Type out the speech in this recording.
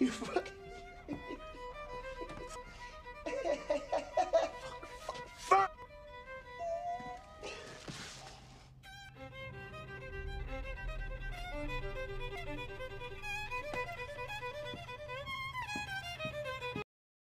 You fucking. fuck. fuck.